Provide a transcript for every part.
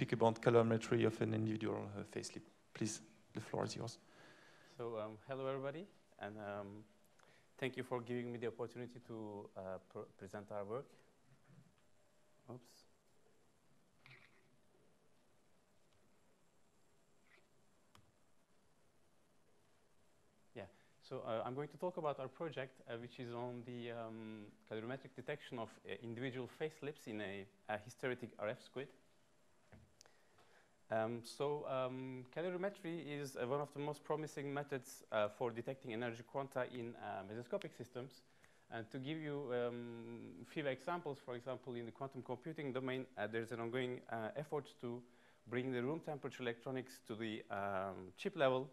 speak about calorimetry of an individual uh, phase slip. Please, the floor is yours. So, um, hello everybody, and um, thank you for giving me the opportunity to uh, pr present our work. Oops. Yeah, so uh, I'm going to talk about our project, uh, which is on the um, calorimetric detection of uh, individual phase slips in a, a hysteretic RF squid. Um, so um, calorimetry is uh, one of the most promising methods uh, for detecting energy quanta in uh, mesoscopic systems. And to give you um, a few examples, for example, in the quantum computing domain, uh, there's an ongoing uh, effort to bring the room temperature electronics to the um, chip level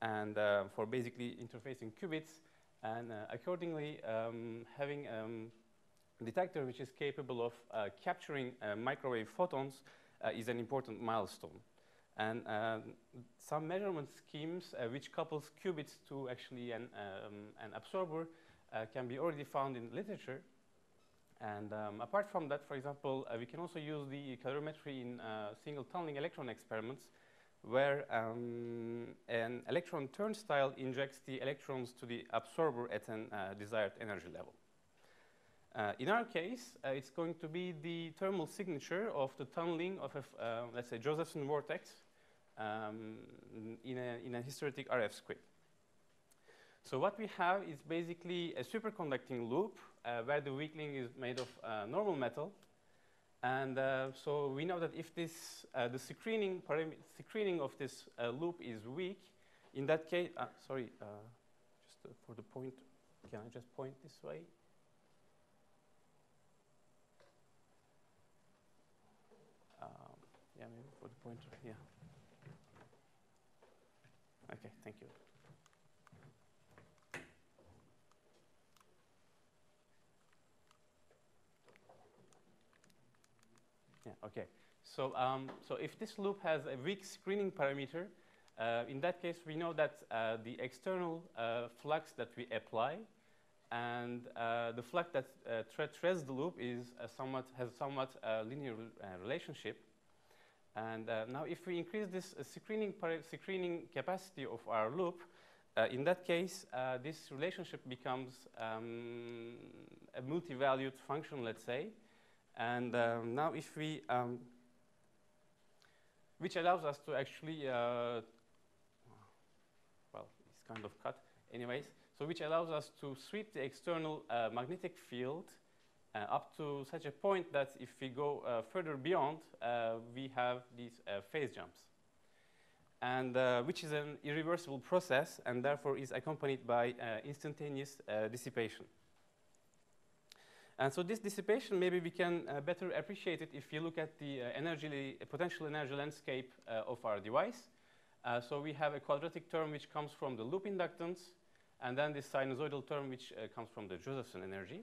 and uh, for basically interfacing qubits and accordingly um, having a um, detector which is capable of capturing microwave photons is an important milestone. And uh, some measurement schemes uh, which couples qubits to actually an, um, an absorber can be already found in literature. And um, apart from that, for example, we can also use the calorimetry in single tunneling electron experiments where um, an electron turnstile injects the electrons to the absorber at a uh, desired energy level. Uh, in our case, uh, it's going to be the thermal signature of the tunneling of a, uh, let's say, Josephson vortex um, in, a, in a hysteretic RF squid. So what we have is basically a superconducting loop uh, where the weak link is made of uh, normal metal. And uh, so we know that if this, the screening, screening of this loop is weak, in that case, sorry, just for the point, can I just point this way? Yeah, for the pointer, yeah. Okay, thank you. Yeah, okay. So, um, so if this loop has a weak screening parameter, uh, in that case, we know that uh, the external uh, flux that we apply and uh, the flux that uh, threads the loop is somewhat, has somewhat linear uh, relationship. And uh, now if we increase this uh, screening, screening capacity of our loop, uh, in that case, this relationship becomes um, a multi-valued function, let's say. And um, now if we, um, which allows us to actually, uh, well, it's kind of cut anyways, so which allows us to sweep the external uh, magnetic field up to such a point that if we go uh, further beyond, uh, we have these phase jumps. And which is an irreversible process and therefore is accompanied by instantaneous dissipation. And so this dissipation, maybe we can uh, better appreciate it if you look at the uh, energy, potential energy landscape uh, of our device. so we have a quadratic term which comes from the loop inductance, and then this sinusoidal term which comes from the Josephson energy.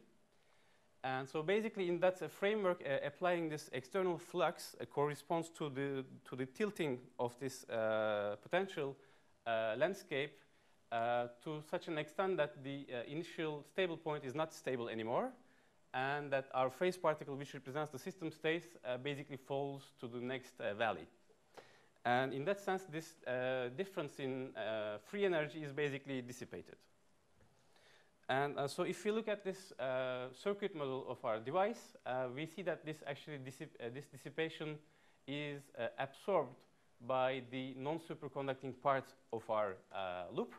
And so basically in that uh, framework, uh, applying this external flux uh, corresponds to the, to the tilting of this uh, potential uh, landscape uh, to such an extent that the initial stable point is not stable anymore and that our phase particle, which represents the system state, basically falls to the next valley. And in that sense, this difference in free energy is basically dissipated. And uh, so if you look at this uh, circuit model of our device, uh, we see that this actually dissip uh, this dissipation is uh, absorbed by the non-superconducting part of our uh, loop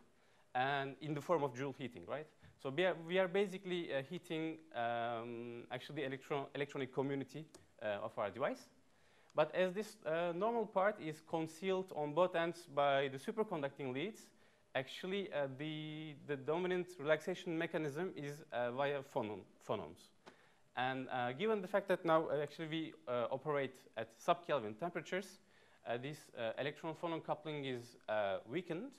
and in the form of Joule heating, right? So we are, we are basically heating um, actually the electron electronic community of our device. But as this normal part is concealed on both ends by the superconducting leads, actually uh, the, the dominant relaxation mechanism is uh, via phonon, phonons. And uh, given the fact that now uh, actually we uh, operate at sub-Kelvin temperatures, uh, this electron phonon coupling is weakened.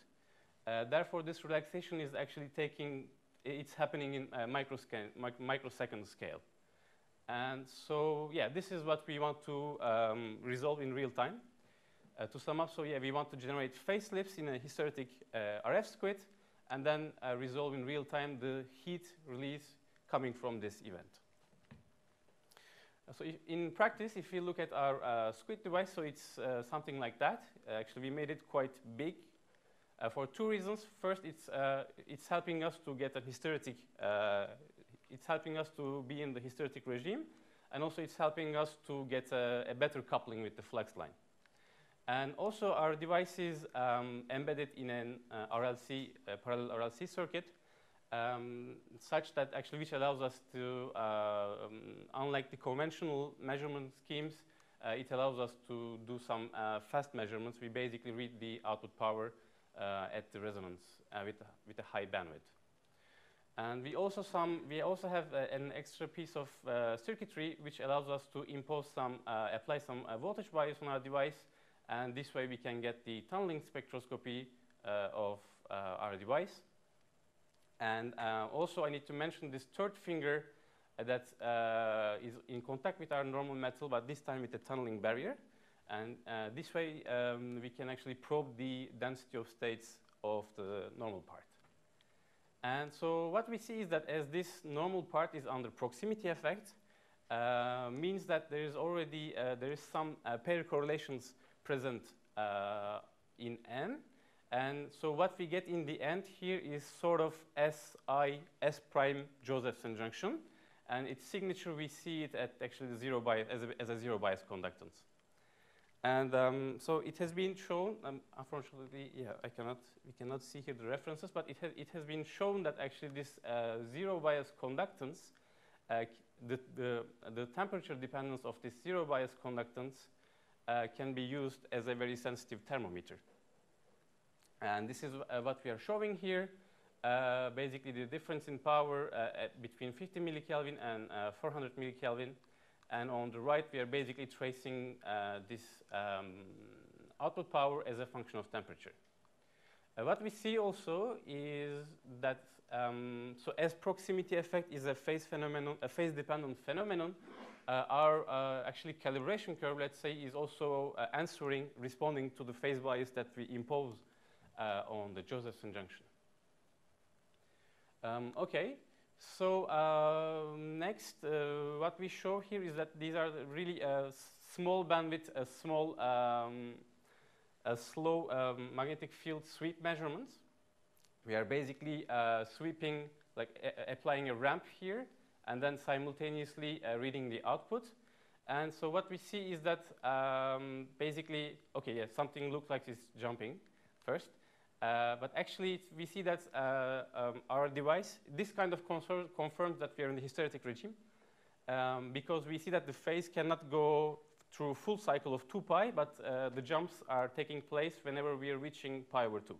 therefore, this relaxation is actually taking, it's happening in mic microsecond scale. And so, yeah, this is what we want to um, resolve in real time. Uh, to sum up, so yeah, we want to generate phase slips in a hysteretic uh, RF squid and then uh, resolve in real time the heat release coming from this event. So in practice, if you look at our uh, SQUID device, so it's uh, something like that. Actually, we made it quite big uh, for two reasons. First, it's, it's helping us to get a hysteretic, it's helping us to be in the hysteretic regime, and also it's helping us to get a, a better coupling with the flux line. And also our device is um, embedded in an RLC, parallel RLC circuit, um, such that actually which allows us to, uh, um, unlike the conventional measurement schemes, uh, it allows us to do some uh, fast measurements. We basically read the output power uh, at the resonance uh, with, with a high bandwidth. And we also, some, we also have uh, an extra piece of circuitry which allows us to impose some, apply some voltage bias on our device, and this way we can get the tunneling spectroscopy of our device. And uh, also I need to mention this third finger uh, that uh, is in contact with our normal metal, but this time with a tunneling barrier. And uh, this way um, we can actually probe the density of states of the normal part. And so what we see is that as this normal part is under proximity effect, uh, means that there is already, uh, there is some pair correlations present in N, and so what we get in the end here is sort of SI, S prime Josephson junction. And its signature, we see it at actually zero bias, as a, as a zero bias conductance. And um, so it has been shown, um, unfortunately, yeah, I cannot, we cannot see here the references, but it, ha it has been shown that actually this uh, zero bias conductance, uh, the, the, the temperature dependence of this zero bias conductance uh, can be used as a very sensitive thermometer. And this is uh, what we are showing here. Uh, basically, the difference in power uh, between 50 millikelvin and uh, 400 millikelvin. And on the right, we are basically tracing uh, this um, output power as a function of temperature. What we see also is that, um, so as proximity effect is a phase phenomenon, a phase-dependent phenomenon, our actually calibration curve, let's say, is also answering, responding to the phase bias that we impose uh, on the Josephson junction. Um, okay, so uh, next, uh, what we show here is that these are really small bandwidth, a small, um, slow um, magnetic field sweep measurements. We are basically uh, sweeping, like applying a ramp here, and then simultaneously uh, reading the output. And so what we see is that um, basically, okay, yeah, something looks like it's jumping first. Uh, but actually, we see that uh, um, our device, this kind of confirms that we are in the hysteretic regime um, because we see that the phase cannot go through full cycle of 2 pi, but uh, the jumps are taking place whenever we are reaching pi over 2.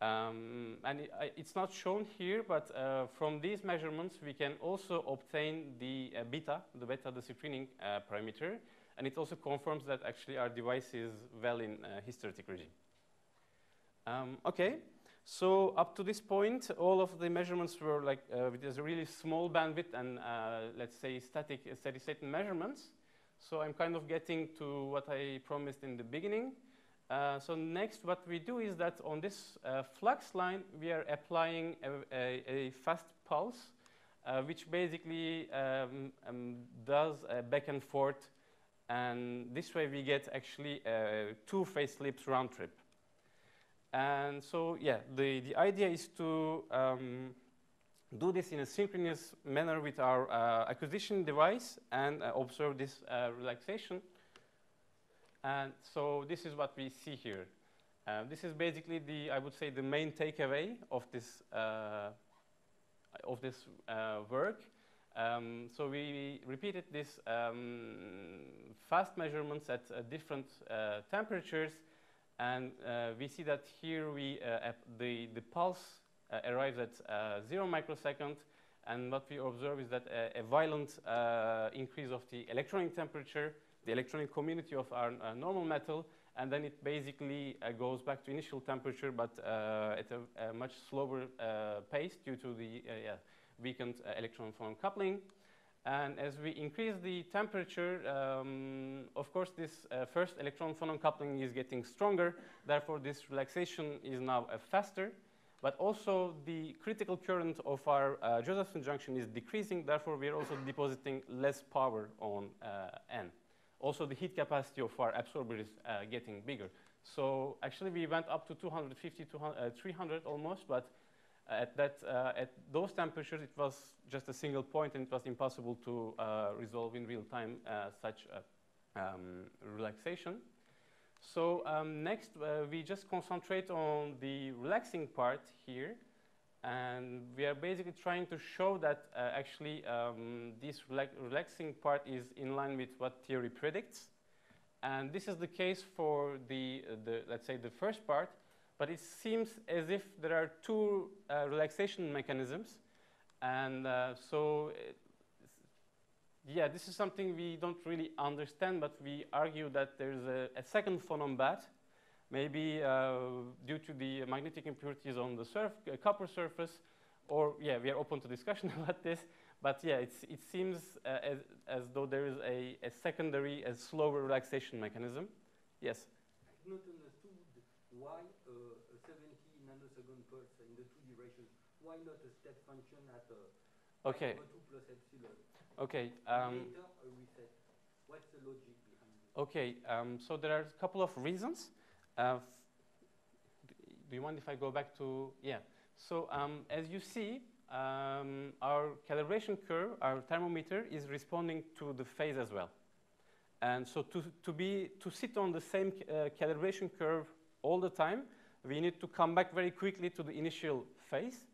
Um, and it, it's not shown here, but uh, from these measurements, we can also obtain the uh, beta, the beta, the screening uh, parameter, and it also confirms that actually our device is well in hysteretic regime. Um, okay, so up to this point, all of the measurements were like uh, with a really small bandwidth and uh, let's say static steady state measurements. So I'm kind of getting to what I promised in the beginning. Uh, so next, what we do is that on this uh, flux line, we are applying a, a, a fast pulse, uh, which basically um, um, does a back and forth. And this way, we get actually a two phase slips round trip. And so, yeah, the, the idea is to um, do this in a synchronous manner with our uh, acquisition device and uh, observe this uh, relaxation. And so this is what we see here. Uh, this is basically the, I would say, the main takeaway of this, uh, of this uh, work. Um, so we repeated this um, fast measurements at different temperatures and uh, we see that here we, uh, the, the pulse uh, arrives at zero microsecond. And what we observe is that a, a violent increase of the electronic temperature, the electronic community of our normal metal, and then it basically uh, goes back to initial temperature, but uh, at a, a, much slower uh, pace due to the yeah, weakened electron phonon coupling. And as we increase the temperature, um, of course, this uh, first electron phonon coupling is getting stronger. Therefore, this relaxation is now uh, faster. but also the critical current of our uh, Josephson junction is decreasing, therefore we are also depositing less power on uh, N. Also the heat capacity of our absorber is uh, getting bigger. So actually we went up to 250, 200, uh, 300 almost, but at, that, uh, at those temperatures it was just a single point and it was impossible to uh, resolve in real time such um, relaxation. So um, next, we just concentrate on the relaxing part here. And we are basically trying to show that uh, actually um, this relax relaxing part is in line with what theory predicts. And this is the case for the, uh, the let's say, the first part. But it seems as if there are two uh, relaxation mechanisms. And uh, so yeah, this is something we don't really understand, but we argue that there's a, a second phonon bath, maybe uh, due to the magnetic impurities on the surf, uh, copper surface, or yeah, we are open to discussion about this. But yeah, it seems uh, as, as though there is a, a secondary, a slower relaxation mechanism. Yes? I not understood why uh, a 70 nanosecond pulse in the two directions. Why not a step function at uh, okay. 2 plus epsilon? Okay. Um, What's the logic behind it? Okay, um, so there are a couple of reasons. Uh, do you mind if I go back to, yeah. So um, as you see, um, our calibration curve, our thermometer is responding to the phase as well. And so to, to, be, to sit on the same uh, calibration curve all the time, we need to come back very quickly to the initial phase.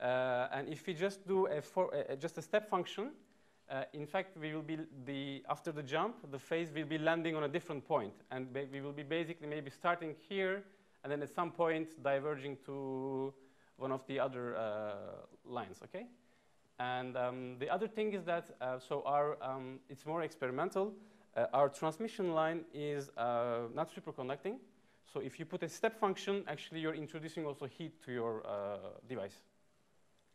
Uh, and if we just do a for, just a step function, uh, in fact, we will be the, after the jump, the phase will be landing on a different point. And we will be basically maybe starting here, and then at some point diverging to one of the other uh, lines, okay? And um, the other thing is that, uh, so our, um, it's more experimental. Uh, our transmission line is uh, not superconducting. So if you put a step function, actually you're introducing also heat to your device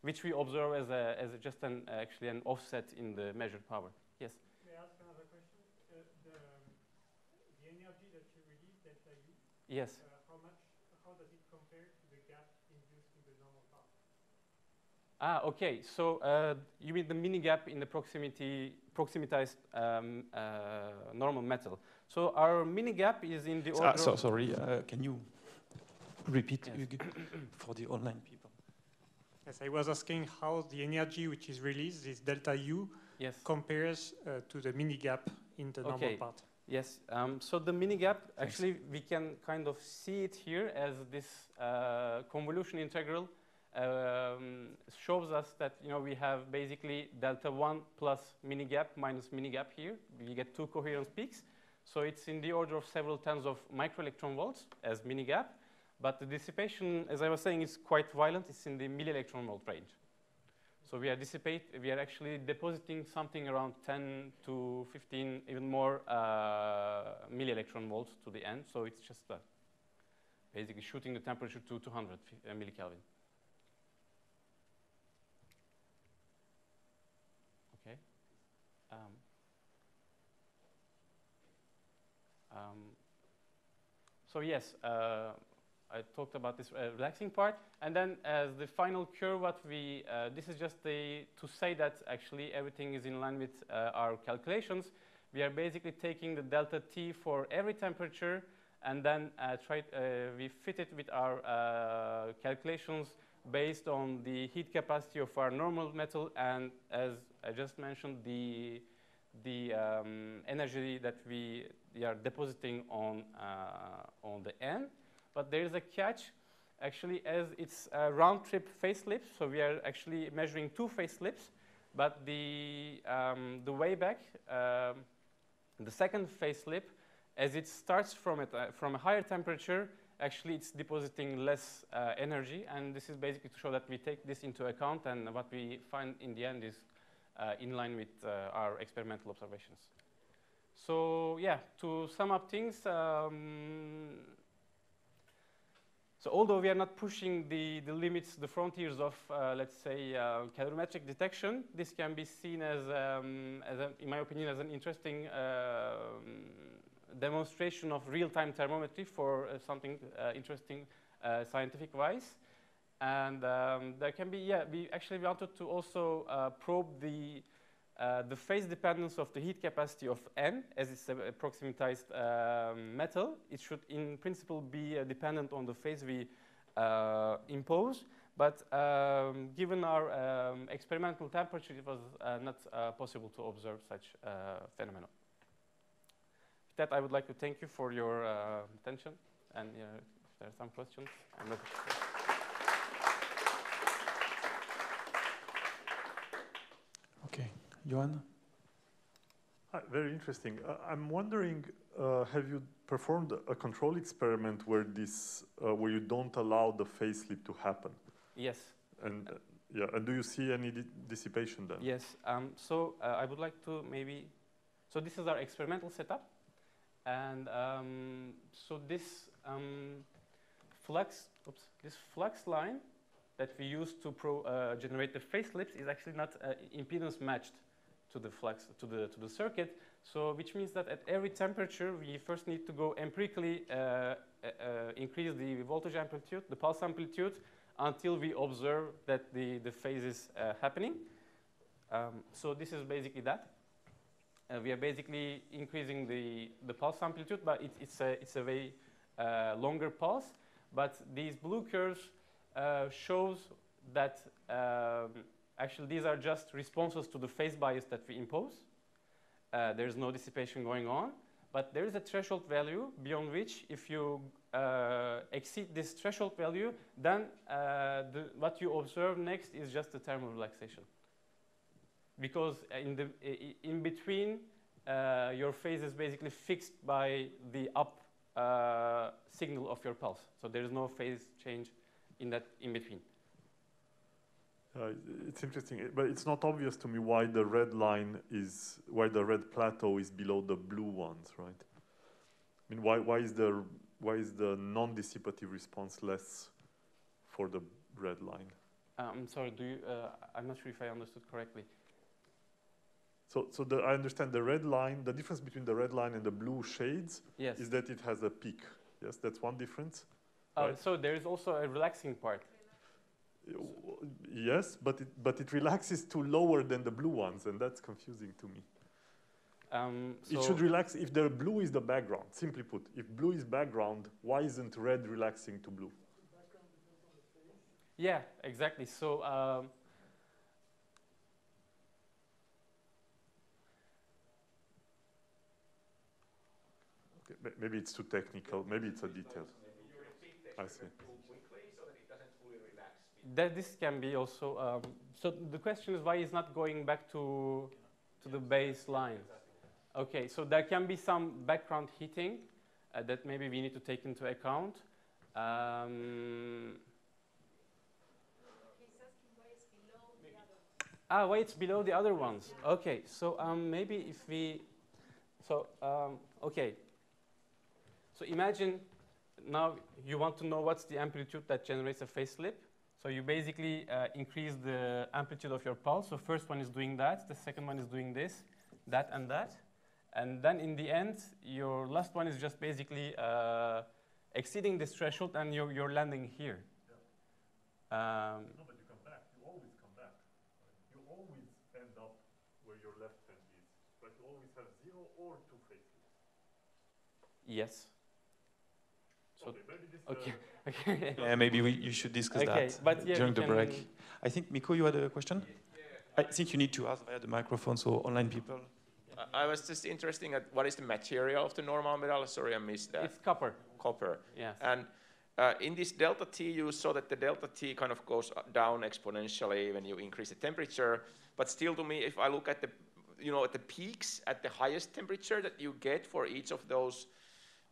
which we observe as, a, as a just an, actually an offset in the measured power. Yes? May I ask another question? Uh, the, the, energy that you release, delta U, yes. Uh, how much, how does it compare to the gap induced in the normal path? Ah, okay. So uh, you mean the mini gap in the proximity, proximitized um, uh, normal metal. So our mini gap is in the order. so, sorry, uh, can you repeat yes. for the online people? Yes, I was asking how the energy which is released, this delta U, yes. compares uh, to the mini gap in the normal part. Yes, um, so the mini gap, actually we can kind of see it here as this uh, convolution integral um, shows us that you know we have basically delta 1 plus mini gap minus mini gap here. We get two coherence peaks. So it's in the order of several tens of microelectron volts as mini gap. But the dissipation, as I was saying, is quite violent. It's in the milli-electron volt range. So we are dissipate, we are actually depositing something around 10 to 15, even more uh, milli-electron volts to the end. So it's just basically shooting the temperature to 200 uh, millikelvin. Okay. Um, um, so yes, uh, I talked about this uh, relaxing part. And then as the final curve, what we, uh, this is just the, to say that actually everything is in line with uh, our calculations. We are basically taking the delta T for every temperature and then uh, try, uh, we fit it with our uh, calculations based on the heat capacity of our normal metal and as I just mentioned, the, the um, energy that we, we, are depositing on, on the N. But there is a catch, actually, as it's a round trip phase slip. So we are actually measuring two slips. But the, um, the way back, um, the second slip, as it starts from, it, uh, from a higher temperature, actually it's depositing less uh, energy. And this is basically to show that we take this into account. And what we find in the end is uh, in line with uh, our experimental observations. So yeah, to sum up things, um, so although we are not pushing the, the limits, the frontiers of, uh, let's say, uh, calorimetric detection, this can be seen as, um, as a, in my opinion, as an interesting uh, demonstration of real-time thermometry for uh, something uh, interesting uh, scientific-wise. And um, there can be, yeah, we actually wanted to also probe the, uh, the phase dependence of the heat capacity of N, as it's a proximitized um, metal. It should, in principle, be uh, dependent on the phase we uh, impose. But um, given our um, experimental temperature, it was uh, not uh, possible to observe such phenomenon. With that, I would like to thank you for your attention. And if there are some questions, I'm looking Okay, Johan? Hi, very interesting. Uh, I'm wondering, uh, have you performed a control experiment where this, uh, where you don't allow the phase slip to happen? Yes. And uh, yeah, and do you see any di dissipation then? Yes. Um, so uh, I would like to maybe, so this is our experimental setup, and um, so this um, flux, oops, this flux line that we use to pro, uh, generate the phase slips is actually not uh, impedance matched to the flux to the to the circuit. So which means that at every temperature we first need to go empirically uh, uh, uh increase the voltage amplitude, the pulse amplitude, until we observe that the the phase is uh, happening. Um, so this is basically that. we are basically increasing the the pulse amplitude, but it, it's a it's a very longer pulse. But these blue curves uh, shows that um, actually these are just responses to the phase bias that we impose. Uh, there's no dissipation going on, but there is a threshold value beyond which if you uh, exceed this threshold value, then uh, the, what you observe next is just the thermal relaxation. Because in, the, in between, uh, your phase is basically fixed by the up uh, signal of your pulse. So there is no phase change in that in between. Uh, it's interesting, but it's not obvious to me why the red line is why the red plateau is below the blue ones, right? I mean, why why is the why is the non-dissipative response less for the red line? Uh, I'm sorry. Do you? Uh, I'm not sure if I understood correctly. So, so the, I understand the red line. The difference between the red line and the blue shades yes. is that it has a peak. Yes, that's one difference. Uh, right? So there is also a relaxing part. Yes, but it, but it relaxes to lower than the blue ones, and that's confusing to me. Um, so it should relax if the blue is the background. Simply put, if blue is background, why isn't red relaxing to blue? Yeah, exactly. So. Um, okay, maybe it's too technical. Maybe it's a detail. I see that this can be also, um, so the question is why it's not going back to, to the baseline. Okay, so there can be some background heating uh, that maybe we need to take into account. Um, ah, why it's below the other ones. Okay, so um, maybe if we, so, um, okay. So imagine now you want to know what's the amplitude that generates a phase slip. So you basically uh, increase the amplitude of your pulse. So first one is doing that, the second one is doing this, that and that. And then in the end, your last one is just basically uh, exceeding this threshold and you're, you're landing here. Yeah. Um, no, but you come back. You always come back. You always end up where your left hand is. But you always have zero or two phases. Yes. So okay, maybe okay. Uh, yeah, maybe we, you should discuss okay, that but yeah, during the break. I think, Miko, you had a question? I think you need to ask via the microphone so online people. I was just interested at what is the material of the normal metal. Sorry, I missed that. It's copper. Copper. Yes. And uh, in this delta T, you saw that the delta T kind of goes down exponentially when you increase the temperature. But still, to me, if I look at the, you know, at the peaks at the highest temperature that you get for each of those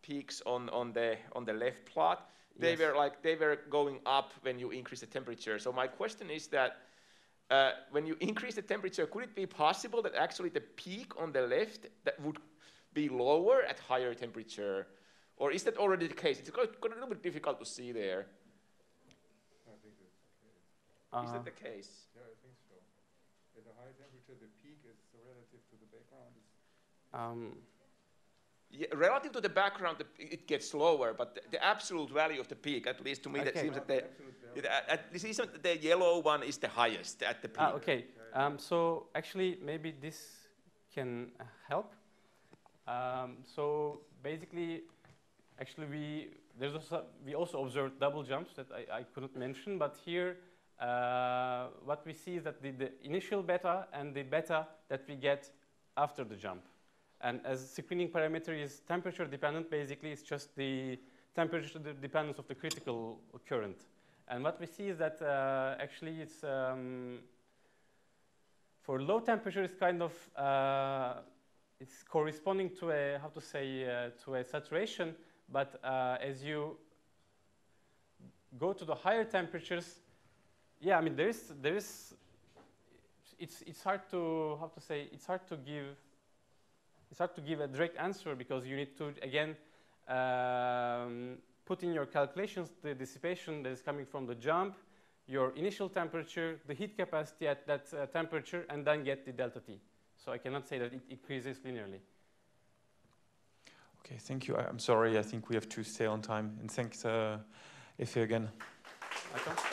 peaks on, on the on the left plot, they yes. were like they were going up when you increase the temperature. So my question is that uh, when you increase the temperature, could it be possible that actually the peak on the left that would be lower at higher temperature, or is that already the case? It's got, got a little bit difficult to see there. I think that's the case. Uh, is that the case? Yeah, I think so. At a higher temperature, the peak is relative to the background. Um, Yeah, relative to the background, the, it gets lower, but the, the absolute value of the peak, at least to me, that seems that the, it, at, at, the yellow one is the highest at the peak. Ah, okay. Um, so actually, maybe this can uh, help. Um, so basically, actually, we there's also, we also observed double jumps that I, I couldn't mention, but here. Uh, what we see is that the, the initial beta and the beta that we get after the jump. And as screening parameter is temperature dependent, basically it's just the temperature dependence of the critical current. And what we see is that uh, actually it's um, for low temperature it's kind of uh, it's corresponding to a how to say uh, to a saturation, but uh, as you go to the higher temperatures, yeah, I mean there is there is it's it's hard to how to say it's hard to give it's hard to give a direct answer because you need to again um, put in your calculations the dissipation that is coming from the jump, your initial temperature, the heat capacity at that uh, temperature, and then get the delta T. So I cannot say that it increases linearly. Okay, thank you. I- I'm sorry. I think we have to stay on time. And thanks, uh, Efe, again. Welcome.